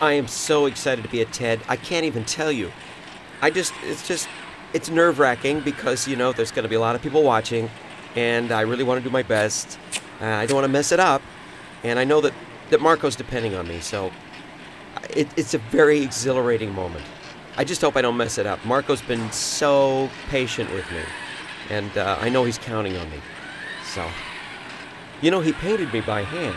I am so excited to be at TED. I can't even tell you. I just, it's just, it's nerve wracking because, you know, there's going to be a lot of people watching, and I really want to do my best. Uh, I don't want to mess it up, and I know that, that Marco's depending on me, so it, it's a very exhilarating moment. I just hope I don't mess it up. Marco's been so patient with me, and uh, I know he's counting on me. So, you know, he painted me by hand.